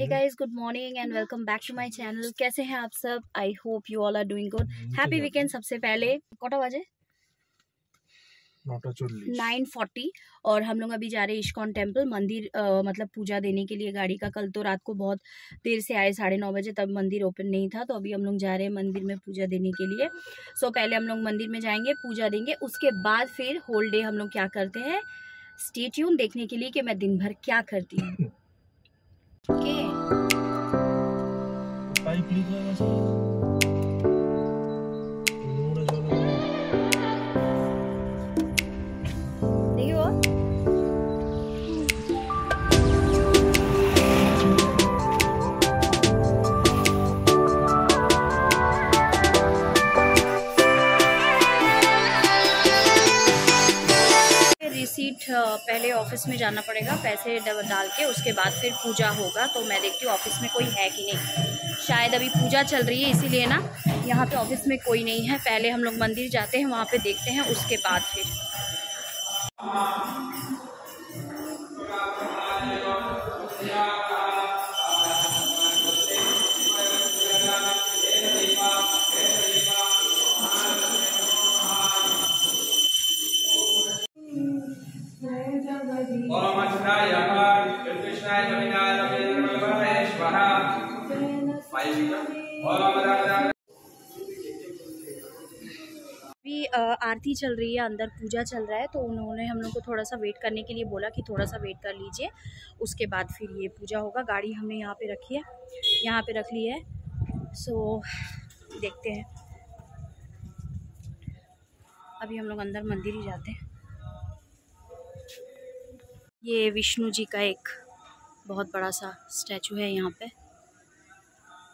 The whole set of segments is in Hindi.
Welcome back to my channel कैसे हैं आप सब? I hope you all are doing good happy weekend सबसे पहले। कटा बजे नाइन फोर्टी और हम लोग अभी जा रहे हैं इश्कॉन टेंपल मंदिर आ, मतलब पूजा देने के लिए गाड़ी का। कल तो रात को बहुत देर से आए साढ़े नौ बजे तब मंदिर ओपन नहीं था तो अभी हम लोग जा रहे हैं मंदिर में पूजा देने के लिए। सो so, पहले हम लोग मंदिर में जाएँगे पूजा देंगे उसके बाद फिर होल डे हम लोग क्या करते हैं? स्टेट्यून देखने के लिए कि मैं दिन भर क्या करती हूँ। okay. पहले ऑफ़िस में जाना पड़ेगा, पैसे डाल के, उसके बाद फिर पूजा होगा तो मैं देखती हूँ ऑफ़िस में कोई है कि नहीं। शायद अभी पूजा चल रही है, इसीलिए ना, यहाँ पे ऑफ़िस में कोई नहीं है। पहले हम लोग मंदिर जाते हैं, वहाँ पे देखते हैं, उसके बाद फिर। आरती चल रही है, अंदर पूजा चल रहा है तो उन्होंने हम लोग को थोड़ा सा वेट करने के लिए बोला कि थोड़ा सा वेट कर लीजिए। उसके बाद फिर ये पूजा होगा। गाड़ी हमने यहाँ पे रखी है, यहाँ पे रख ली है। सो देखते हैं। अभी हम लोग अंदर मंदिर ही जाते हैं। ये विष्णु जी का एक बहुत बड़ा सा स्टैचू है यहाँ पे।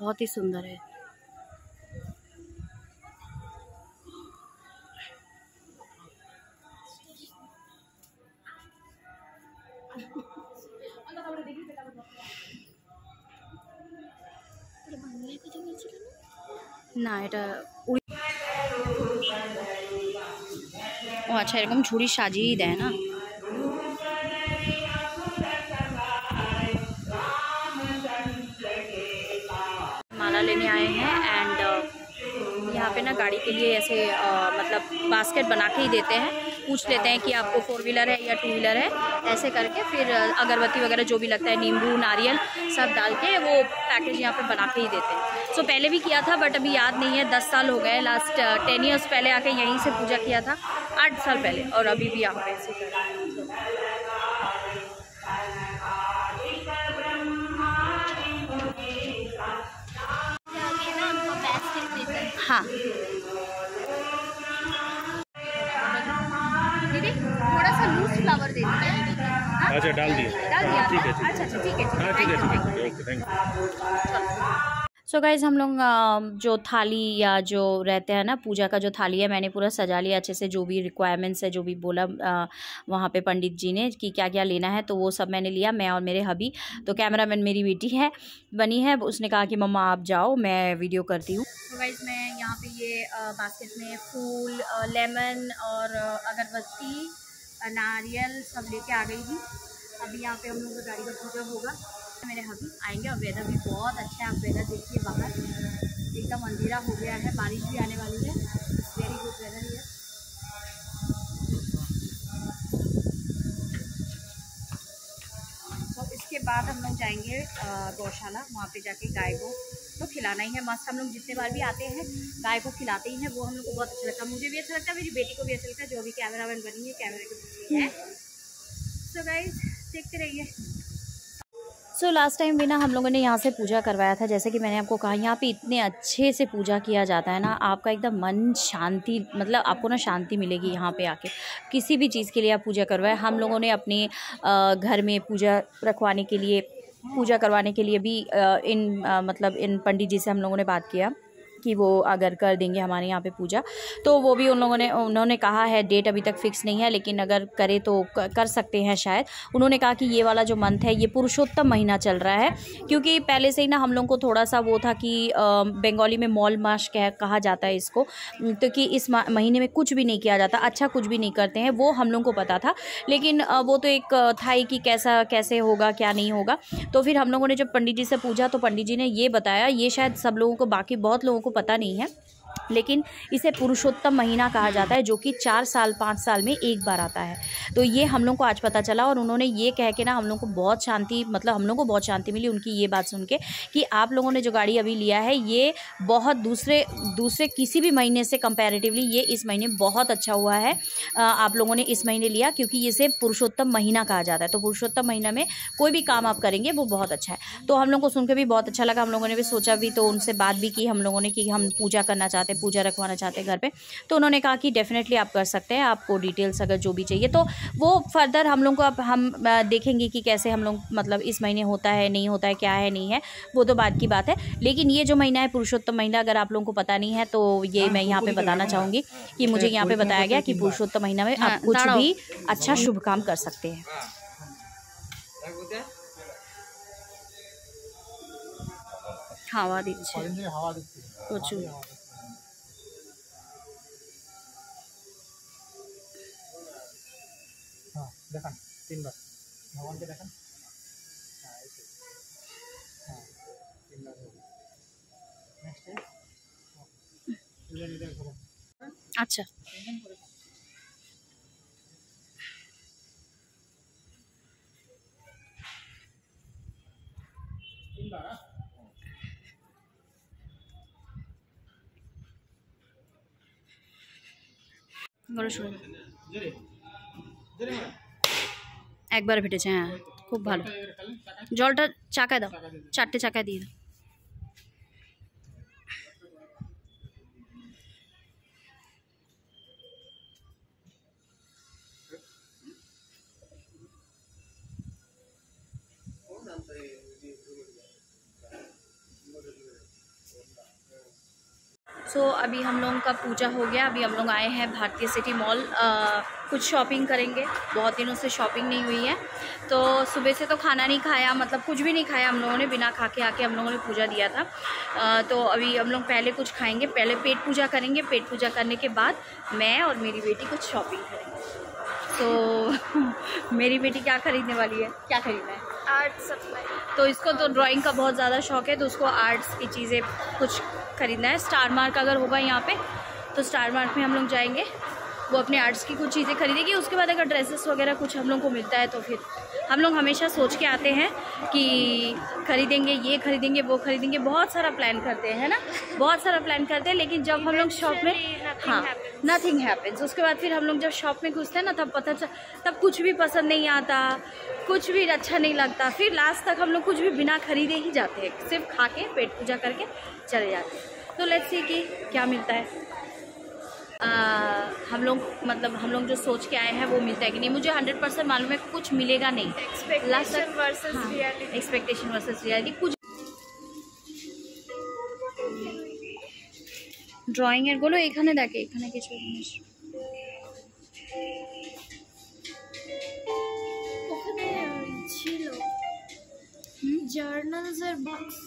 बहुत ही सुंदर है। না এটা ও আচ্ছা এরকম ঝুড়ি সাজিয়েই দেয় না माला लेने आए हैं एंड यहाँ पे ना गाड़ी के लिए ऐसे आ, मतलब बास्केट बना के ही देते हैं पूछ लेते हैं कि आपको फोर व्हीलर है या टू व्हीलर है ऐसे करके फिर अगरबत्ती वगैरह जो भी लगता है नींबू नारियल सब डाल के वो पैकेज यहाँ पे बना के ही देते हैं। सो पहले भी किया था बट अभी याद नहीं है दस साल हो गए लास्ट टेन ईयर्स पहले आके यहीं से पूजा किया था आठ साल पहले और अभी भी यहाँ पे हाँ। अच्छा डाल दिए दिया। हाँ, ठीक है अच्छा अच्छा ठीक है ठीक है। ठीक है okay thank you so so guys हम लोग जो थाली या जो रहते हैं ना पूजा का जो थाली है मैंने पूरा सजा लिया अच्छे से। जो भी रिक्वायरमेंट्स है जो भी बोला वहाँ पे पंडित जी ने कि क्या क्या लेना है तो वो सब मैंने लिया मैं और मेरे हबी। तो कैमरा मैन मेरी बेटी है बनी है। उसने कहा कि मम्मा आप जाओ मैं वीडियो करती हूँ। तो गाइज़ मैं यहाँ पे ये बास्केट में फूल लेमन और अगरबत्ती नारियल सब लेके आ गई थी अभी यहाँ पे हम लोग गाड़ी का पूजा होगा। मेरे हबी आएँगे और वेदर भी बहुत अच्छा है, आप वेदर देखिए बाहर। एकदम अंधेरा हो गया है, बारिश भी आने वाली है। वेरी गुड वेदर है तो इसके बाद हम लोग जाएँगे गौशाला, वहाँ पे जाके गाय को तो खिलाना ही है। मस्त हम लोग जितने बार भी आते हैं, गाय को खिलाते ही हैं, वो हम लोग को बहुत अच्छा लगता है। मुझे भी अच्छा लगता है, मेरी बेटी को भी अच्छा लगता है, जो भी कैमरा मैन बनी है कैमरे के है। सो गाइज़ देखते रहिए। सो लास्ट टाइम भी ना हम लोगों ने यहाँ से पूजा करवाया था, जैसे कि मैंने आपको कहा, यहाँ पे इतने अच्छे से पूजा किया जाता है ना, आपका एकदम मन शांति मतलब आपको ना शांति मिलेगी यहाँ पे आके। किसी भी चीज़ के लिए आप पूजा करवाए। हम लोगों ने अपने घर में पूजा रखवाने के लिए, पूजा करवाने के लिए भी इन मतलब इन पंडित जी से हम लोगों ने बात किया। कि वो अगर कर देंगे हमारे यहाँ पे पूजा। तो वो भी उन लोगों ने, उन्होंने कहा है डेट अभी तक फिक्स नहीं है, लेकिन अगर करे तो कर सकते हैं शायद। उन्होंने कहा कि ये वाला जो मंथ है, ये पुरुषोत्तम महीना चल रहा है, क्योंकि पहले से ही ना हम लोग को थोड़ा सा वो था कि बंगाली में मॉल माश कह, कहा जाता है इसको। तो कि इस महीने में कुछ भी नहीं किया जाता अच्छा कुछ भी नहीं करते हैं, वो हम लोग को पता था। लेकिन वो तो एक था ही कि कैसा, कैसे होगा, क्या नहीं होगा। तो फिर हम लोगों ने जब पंडित जी से पूछा तो पंडित जी ने ये बताया, ये शायद सब लोगों को, बाकी बहुत लोगों को पता नहीं है। लेकिन इसे पुरुषोत्तम महीना कहा जाता है, जो कि चार साल, पाँच साल में एक बार आता है। तो ये हम लोग को आज पता चला और उन्होंने ये कह के ना हम लोग को बहुत शांति मतलब हम लोग को बहुत शांति मिली उनकी ये बात सुन के कि आप लोगों ने जो गाड़ी अभी लिया है, ये बहुत दूसरे दूसरे किसी भी महीने से कंपेरेटिवली ये इस महीने बहुत अच्छा हुआ है। आप लोगों ने इस महीने लिया क्योंकि इसे पुरुषोत्तम महीना कहा जाता है। तो पुरुषोत्तम महीना में कोई भी काम आप करेंगे, वो बहुत अच्छा है। तो हम लोग को सुन के भी बहुत अच्छा लगा, हम लोगों ने भी सोचा भी तो उनसे बात भी की हम लोगों ने कि हम पूजा करना चाहते पूजा रखवाना चाहते हैं घर पे तो उन्होंने कहा कि डेफिनेटली आप कर सकते हैं आपको डिटेल्स अगर जो भी चाहिए तो वो फर्दर हम लोग को अब हम देखेंगे कि कैसे हम लोग मतलब इस महीने होता है नहीं होता है क्या है नहीं है वो तो बात की बात है लेकिन ये जो महीना है पुरुषोत्तम महीना अगर आप लोगों को पता नहीं है तो ये मैं यहाँ पे बताना चाहूँगी कि मुझे यहाँ पे बताया गया कि पुरुषोत्तम महीना में आप कुछ भी अच्छा शुभ काम कर सकते हैं হাওয়া দিচ্ছে প্রচুর দেখান তিনবার। ভগবানকে দেখান। হ্যাঁ হ্যাঁ তিনবার নেক্সট আচ্ছা। শুনে একবার ফেটেছে হ্যাঁ খুব ভালো জলটা চাকায় দাও চারটে চাকায় দিয়ে দাও सो so, अभी हम लोगों का पूजा हो गया। अभी हम लोग आए हैं भारतीय सिटी मॉल। कुछ शॉपिंग करेंगे। बहुत दिनों से शॉपिंग नहीं हुई है। तो सुबह से तो खाना नहीं खाया मतलब कुछ भी नहीं खाया हम लोगों ने। बिना खा के आके हम लोगों ने पूजा दिया था। आ, तो अभी हम लोग पहले कुछ खाएँगे। पहले पेट पूजा करेंगे। पेट पूजा करने के बाद मैं और मेरी बेटी कुछ शॉपिंग करेंगे। तो मेरी बेटी क्या ख़रीदने वाली है? क्या ख़रीदना है? आर्ट सप्लाई तो इसको तो ड्राइंग का बहुत ज़्यादा शौक है। तो उसको आर्ट्स की चीज़ें कुछ ख़रीदना है। स्टार मार्क अगर होगा यहाँ पे तो स्टार मार्क में हम लोग जाएँगे। वो अपने आर्ट्स की कुछ चीज़ें खरीदेगी। उसके बाद अगर ड्रेसेस वगैरह कुछ हम लोग को मिलता है तो फिर हम लोग हमेशा सोच के आते हैं कि खरीदेंगे ये खरीदेंगे वो खरीदेंगे। बहुत सारा प्लान करते हैं ना? बहुत सारा प्लान करते हैं लेकिन जब हम लोग शॉप में हाँ नथिंग हैपन्स उसके बाद फिर हम लोग जब शॉप में घुसते हैं ना तब पता चल तब कुछ भी पसंद नहीं आता कुछ भी अच्छा नहीं लगता। फिर लास्ट तक हम लोग कुछ भी बिना खरीदे ही जाते हैं। सिर्फ़ खा के पेट पूजा करके चले जाते हैं। तो लेट्स सी कि क्या मिलता है। आ, हम लोग मतलब हम लोग जो सोच के आए हैं वो मिलता है कि नहीं मुझे हंड्रेड परसेंट मालूम है कुछ मिलेगा नहीं expectation versus reality expectation versus reality कुछ ড্রয়িংয়ের গুলো এখানে দেখে এখানে কিছু জিনিস ওখানে ছিল জার্নালস এর বক্স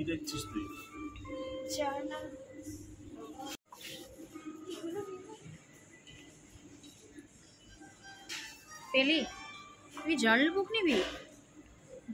কি দেখছিস তুই? পেলি? তুই জার্নাল বুক নিবি?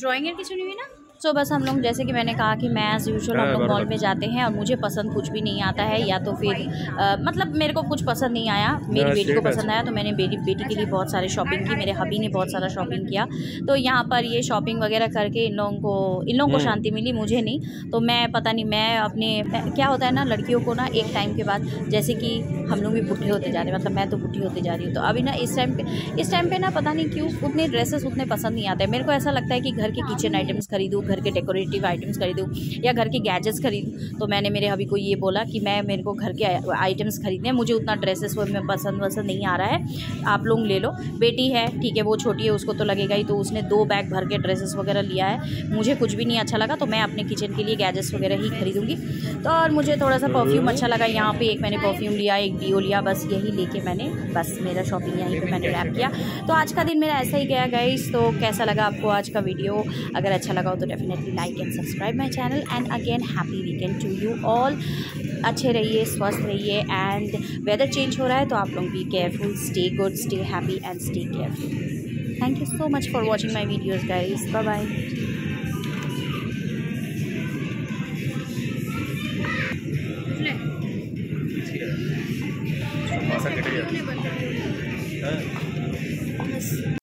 ড্রয়িংয়ের কিছু নিবি না? सो बस हम लोग जैसे कि मैंने कहा कि मैं एज़ यूजल हम लोग मॉल में जाते हैं और मुझे पसंद कुछ भी नहीं आता है या तो फिर आ, मतलब मेरे को कुछ पसंद नहीं आया मेरी बेटी को पसंद आया तो मैंने बेटी बेटी के लिए बहुत सारे शॉपिंग की मेरे हबी ने बहुत सारा शॉपिंग किया। तो यहाँ पर ये शॉपिंग वगैरह करके इन लोगों को इन लोगों को शांति मिली मुझे नहीं। तो मैं पता नहीं मैं अपने क्या होता है ना लड़कियों को ना एक टाइम के बाद जैसे कि हम लोग भी बुढ़े होते जा रहे हैं मतलब मैं तो बुढ़ी होती जा रही हूँ तो अभी ना इस टाइम पे इस टाइम पे ना पता नहीं क्यों उतने ड्रेसेस उतने पसंद नहीं आते। मेरे को ऐसा लगता है कि घर के किचन आइटम्स खरीदूँ घर के डेकोरेटिव आइटम्स खरीदूँ या घर के गैजेट्स खरीदूँ। तो मैंने मेरे अभी को ये बोला कि मैं मेरे को घर के आइटम्स खरीदने मुझे उतना ड्रेसेस वो में पसंद वसंद नहीं आ रहा है। आप लोग ले लो। बेटी है, ठीक है, वो छोटी है, उसको तो लगेगा ही तो उसने दो बैग भर के ड्रेसेस वगैरह लिया है। मुझे कुछ भी नहीं अच्छा लगा तो मैं अपने किचन के लिए गैजेट्स वगैरह ही खरीदूँगी। तो और मुझे थोड़ा सा परफ्यूम अच्छा लगा। यहाँ पे एक मैंने परफ्यूम लिया, एक डिओ लिया, बस यही लेके मैंने, बस मेरा शॉपिंग यहीं पे मैंने रैप किया। तो आज का दिन मेरा ऐसा ही गया गाइस तो कैसा लगा आपको आज का वीडियो अगर अच्छा लगा हो तो definitely like and subscribe my channel and again happy weekend to you all अच्छे रहिए, स्वस्थ रहिए एंड वेदर चेंज हो रहा है तो आप लोग भी careful stay good stay happy and stay careful thank you so much for watching my videos guys bye bye